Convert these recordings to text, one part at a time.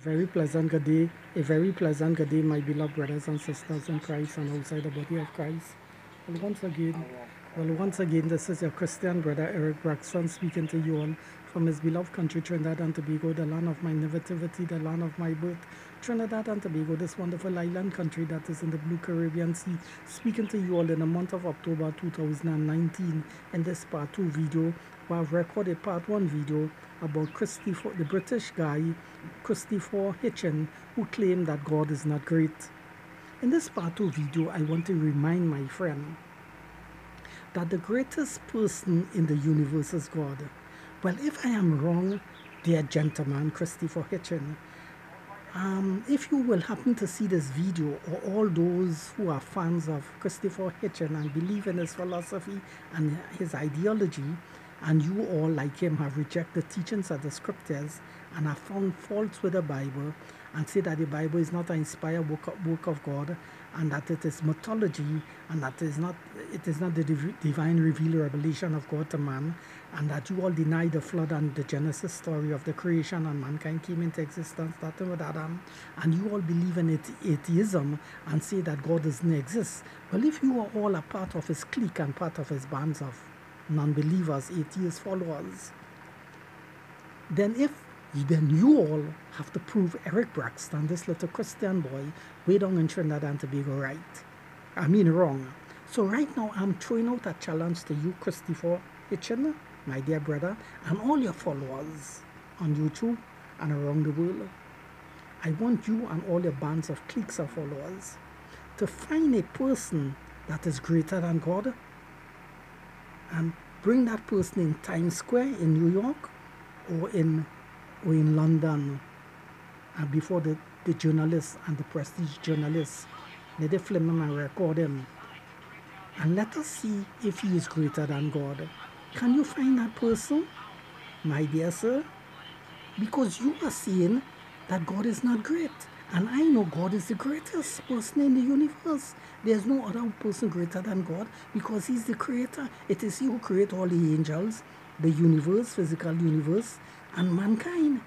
very pleasant good day, a very pleasant good day, my beloved brothers and sisters in Christ and outside the body of Christ. Well, once again, well, once again, this is your Christian brother Eric Braxton speaking to you all from his beloved country, Trinidad and Tobago, the land of my nativity, the land of my birth. Trinidad and Tobago, this wonderful island country that is in the blue Caribbean Sea, speaking to you all in the month of October 2019 in this part 2 video, I've recorded part 1 video about Christopher, the British guy, Christopher Hitchen, who claimed that God is not great. In this part 2 video, I want to remind my friend that the greatest person in the universe is God. Well, if I am wrong, dear gentleman, Christopher Hitchen, um, if you will happen to see this video, or all those who are fans of Christopher Hitchen and believe in his philosophy and his ideology, and you all, like him, have rejected the teachings of the scriptures and have found faults with the Bible and say that the Bible is not an inspired book of, God and that it is mythology and that is not, it is not the div divine revealed revelation of God to man and that you all deny the flood and the Genesis story of the creation and mankind came into existence, starting with Adam, um, and you all believe in it, atheism and say that God doesn't exist. Well, if you are all a part of his clique and part of his bands of non-believers, atheist followers, then if then you all have to prove Eric Braxton, this little Christian boy, way down in Trinidad and Tobago, right. I mean wrong. So right now I'm throwing out a challenge to you, Christopher Hitchen, my dear brother, and all your followers on YouTube and around the world. I want you and all your bands of cliques of followers to find a person that is greater than God and bring that person in Times Square in New York or in or in London and before the, the journalists and the prestige journalists let them film him and record him and let us see if he is greater than God. Can you find that person, my dear sir? Because you are seeing that God is not great. And I know God is the greatest person in the universe. There's no other person greater than God because He's the creator. It is He who created all the angels, the universe, physical universe, and mankind.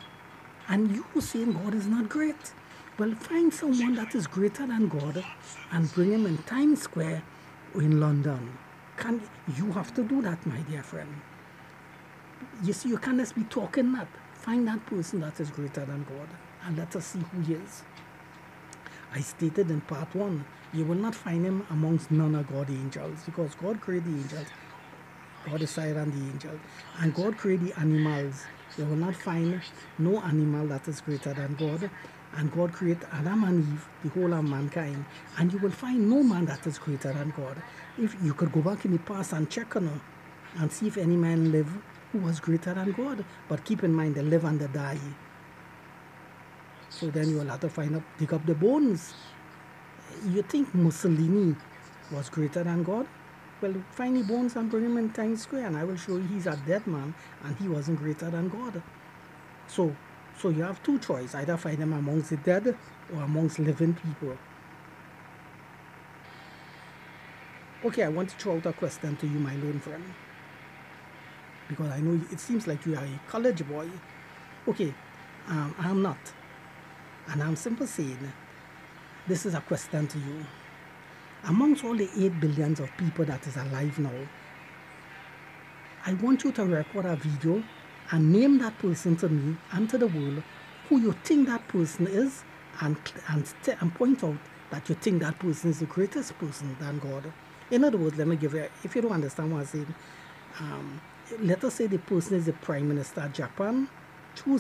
And you saying God is not great. Well, find someone that is greater than God and bring him in Times Square in London. Can you have to do that, my dear friend? You see, you can't just be talking that. Find that person that is greater than God and let us see who he is. I stated in part one, you will not find him amongst none of God's angels because God created the angels. God is higher than the angels. And God created the animals. You will not find no animal that is greater than God. And God created Adam and Eve, the whole of mankind. And you will find no man that is greater than God. If you could go back in the past and check on and see if any man live who was greater than God. But keep in mind, they live and they die. So then you'll have to find up, dig up the bones. You think Mussolini was greater than God? Well, find the bones and bring him in Times Square, and I will show you he's a dead man, and he wasn't greater than God. So, so you have two choices: either find him amongst the dead or amongst living people. Okay, I want to throw out a question to you, my lone friend, because I know it seems like you are a college boy. Okay, um, I'm not. And I'm simply saying, this is a question to you. Amongst all the 8 billions of people that is alive now, I want you to record a video and name that person to me and to the world who you think that person is and, and, and point out that you think that person is the greatest person than God. In other words, let me give you, if you don't understand what I'm saying, um, let us say the person is the Prime Minister of Japan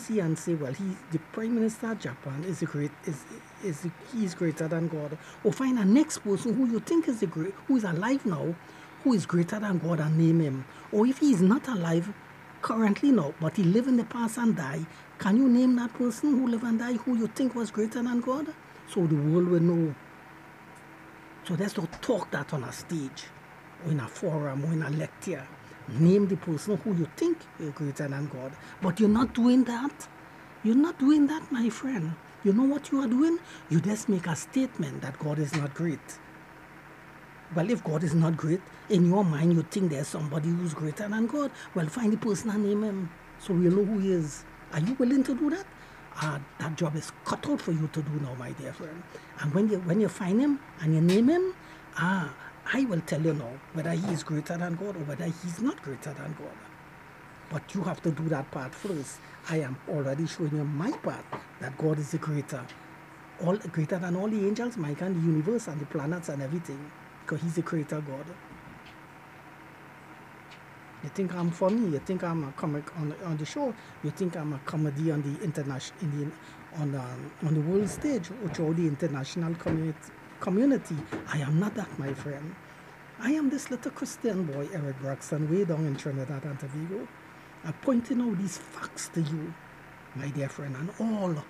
he and say, well, he, the Prime Minister of Japan is a great, is, is he is greater than God. Or find a next person who you think is the great, who is alive now, who is greater than God and name him. Or if he is not alive currently now, but he lived in the past and died, can you name that person who lived and died who you think was greater than God? So the world will know. So let's not talk that on a stage or in a forum or in a lecture name the person who you think is greater than God. But you're not doing that. You're not doing that, my friend. You know what you are doing? You just make a statement that God is not great. Well, if God is not great, in your mind you think there's somebody who's greater than God. Well, find the person and name him so we'll know who he is. Are you willing to do that? uh, that job is cut out for you to do now, my dear friend. And when you when you find him and you name him, ah, I will tell you now whether he is greater than God or whether he's not greater than God. But you have to do that part first. I am already showing you my part that God is the greater. All greater than all the angels, my God, the universe and the planets and everything. Because he's the creator God. You think I'm funny? You think I'm a comic on the, on the show? You think I'm a comedy on the international in the on the, on the world stage or through the international community? Community. I am not that, my friend. I am this little Christian boy, Eric Braxton, way down in Trinidad and Tobago. I'm pointing out these facts to you, my dear friend, and all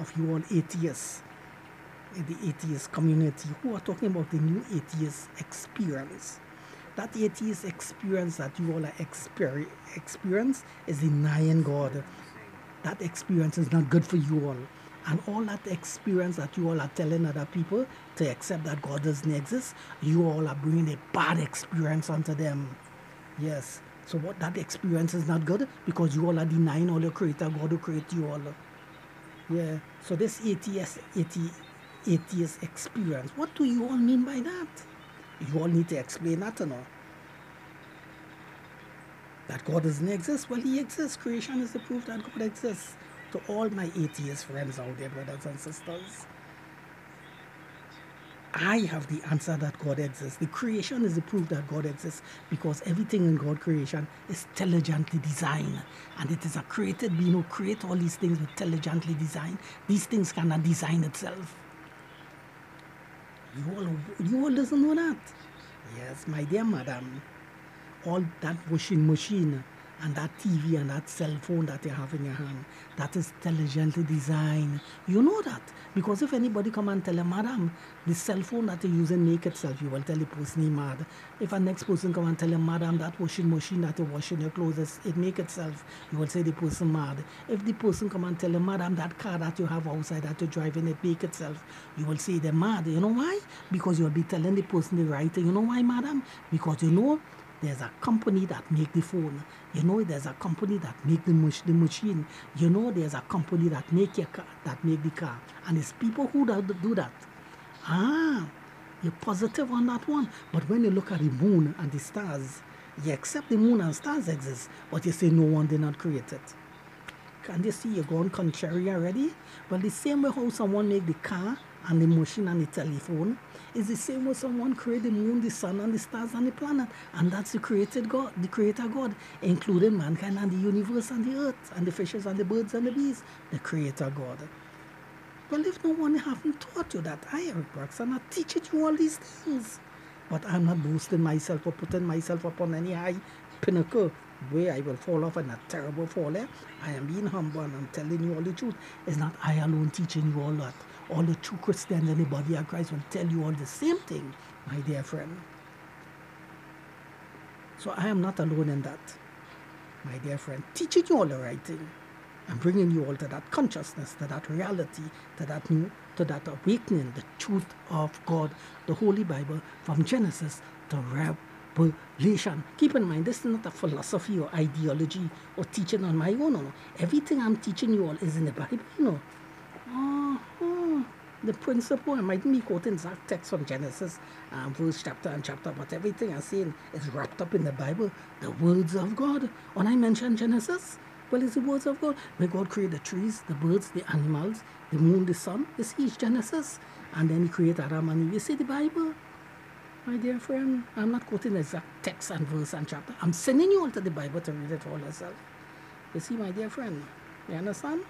of you all atheists in the atheist community who are talking about the new atheist experience that atheist experience that you all are exper- experience is denying God. That experience is not good for you all. And all that experience that you all are telling other people to accept that God doesn't exist, you all are bringing a bad experience onto them. Yes. So what that experience is not good because you all are denying all the creator God who created you all. Yeah. So this atheist, atheist, atheist experience, what do you all mean by that? You all need to explain that or not. That God doesn't exist? Well, He exists. Creation is the proof that God exists. To all my atheist friends out there, brothers and sisters, I have the answer that God exists. The creation is the proof that God exists because everything in God creation is intelligently designed. And it is a created being who create all these things with intelligently designed. These things cannot design itself. You all, you all doesn't know that. Yes, my dear madam. All that washing machine and that TV and that cell phone that you have in your hand, that is intelligently designed. You know that. Because if anybody come and tell you, madam, the cell phone that you're using make itself, you will tell the person mad. If a next person come and tell you, madam, that washing machine that you're washing your clothes, it make itself, you will say the person mad. If the person come and tell you, madam, that car that you have outside that you're driving, it make itself, you will say they're mad. You know why? Because you'll be telling the person the right thing. You know why, madam? Because you know there's a company that make the phone. You know there's a company that make the, mach- the machine. You know there's a company that make your car, that make the car. And it's people who do that. Ah, you're positive on that one. But when you look at the moon and the stars, you accept the moon and stars exist, but you say no one did not create it. Can you see you're going contrary already? Well, the same way how someone make the car and the machine and the telephone is the same way someone created the moon, the sun, and the stars and the planet. And that's the created God, the creator God, including mankind and the universe and the earth and the fishes and the birds and the bees, the creator God. Well, if no one haven't taught you that, I, Eric Braxton, not teaching you all these things. But I'm not boasting myself or putting myself upon any high pinnacle where I will fall off in a terrible fall. Eh? I am being humble and I'm telling you all the truth. It's not I alone teaching you all that. All the true Christians in the body of Christ will tell you all the same thing, my dear friend. So I am not alone in that, my dear friend. Teaching you all the right thing and bringing you all to that consciousness, to that reality, to that new, to that awakening, the truth of God, the Holy Bible, from Genesis to Revelation. Keep in mind, this is not a philosophy or ideology or teaching on my own. No. Everything I'm teaching you all is in the Bible, you know. Uh-huh. The principle, I might be quoting exact text from Genesis, um, verse chapter and chapter, but everything I'm saying is wrapped up in the Bible, the words of God. When I mention Genesis, well, it's the words of God. Where God created the trees, the birds, the animals, the moon, the sun. You see, Genesis. And then He created Adam and Eve. You see the Bible? My dear friend, I'm not quoting exact text and verse and chapter. I'm sending you all to the Bible to read it for yourself. You see, my dear friend, you understand?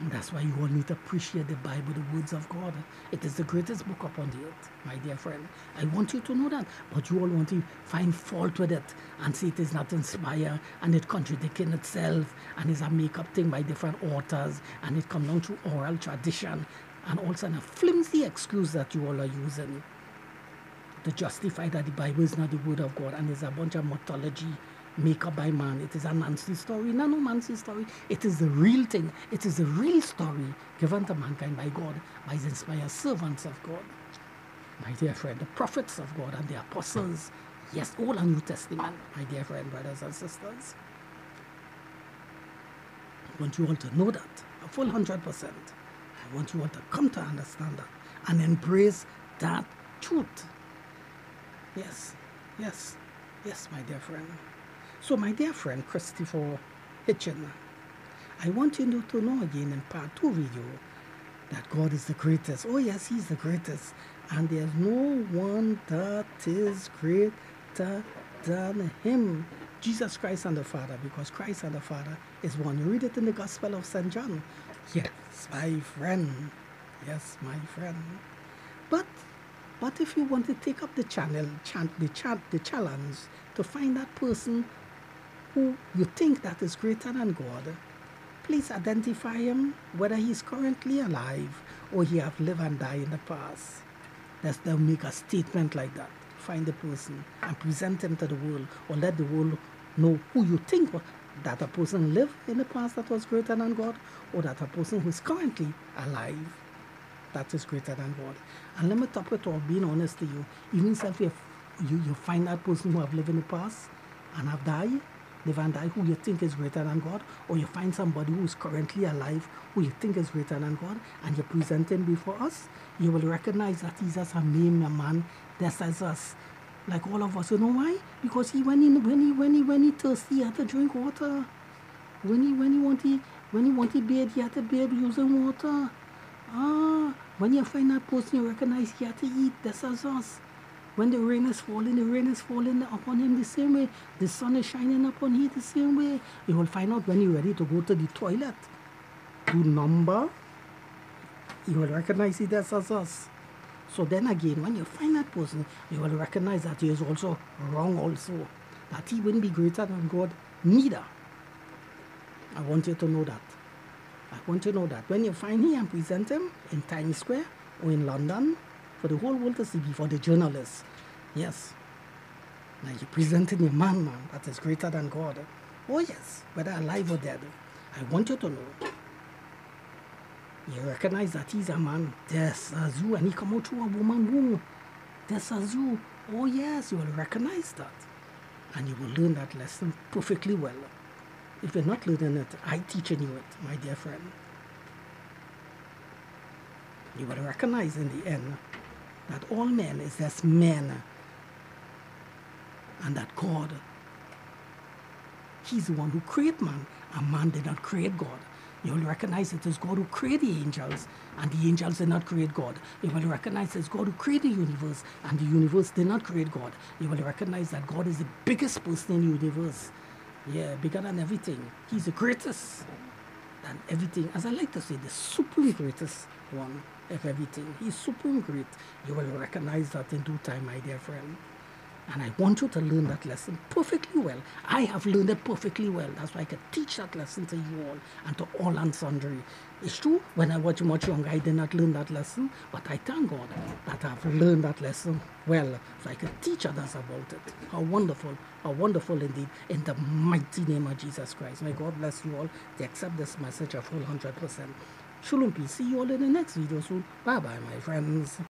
And that's why you all need to appreciate the Bible, the words of God. It is the greatest book upon the earth, my dear friend. I want you to know that. But you all want to find fault with it and say it is not inspired and it contradicting itself and is a make-up thing by different authors and it comes down to oral tradition and also a flimsy excuse that you all are using to justify that the Bible is not the word of God and is a bunch of mythology make up by man. It is a Nancy story, no, no Nancy story. It is the real thing. It is the real story given to mankind by God, by his inspired servants of God. My dear friend, the prophets of God and the apostles. Yes, all a New Testament, my dear friend, brothers and sisters. I want you all to know that a full 100%. I want you all to come to understand that and embrace that truth. Yes, yes, yes, my dear friend. So, my dear friend Christopher Hitchin, I want you to know again in part two video that God is the greatest. Oh, yes, He's the greatest. And there's no one that is greater than Him. Jesus Christ and the Father, because Christ and the Father is one. You read it in the Gospel of St. John. Yes, my friend. Yes, my friend. But but if you want to take up the channel, chant the chant the challenge to find that person who you think that is greater than God, please identify him whether he is currently alive or he have lived and died in the past. Let's make a statement like that. Find the person and present him to the world or let the world know who you think that a person lived in the past that was greater than God or that a person who is currently alive that is greater than God. And let me top it off, being honest to you, even if you, you, you find that person who have lived in the past and have died, live and die, who you think is greater than God, or you find somebody who is currently alive who you think is greater than God, and you present him before us, you will recognize that he's just a mere man just as us like all of us. You know why? Because he when he when he when he when he thirsty, he had to drink water. When he when he wanted when he wanted bathe, he had to bathe using water. Ah, when you find that person, you recognize he had to eat. That's as us. When the rain is falling, the rain is falling upon him the same way. The sun is shining upon him the same way. You will find out when you're ready to go to the toilet. To number, you will recognize it as us. So then again, when you find that person, you will recognize that he is also wrong also. That he wouldn't be greater than God, neither. I want you to know that. I want you to know that. When you find him and present him in Times Square or in London, for the whole world to see, for the journalists, yes. Now you're presenting a man, man, that is greater than God. Oh yes, whether alive or dead. I want you to know you recognize that he's a man. A zoo, and he come out to a woman womb. A zoo. Oh yes, you will recognize that. And you will learn that lesson perfectly well. If you're not learning it, I teaching you it, my dear friend. You will recognize in the end that all men is just men. And that God, He's the one who created man, and man did not create God. You will recognize it as God who created the angels, and the angels did not create God. You will recognize it as God who created the universe, and the universe did not create God. You will recognize that God is the biggest person in the universe. Yeah, bigger than everything. He's the greatest than everything. As I like to say, the supreme greatest one of everything. He's supreme great. You will recognize that in due time, my dear friend. And I want you to learn that lesson perfectly well. I have learned it perfectly well. That's why I can teach that lesson to you all and to all and sundry. It's true, when I was much younger, I did not learn that lesson, but I thank God that I've learned that lesson well, so I can teach others about it. How wonderful, how wonderful indeed, in the mighty name of Jesus Christ. May God bless you all to accept this message of full 100%. Shalom peace. See you all in the next video soon. Bye-bye, my friends.